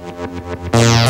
Yeah.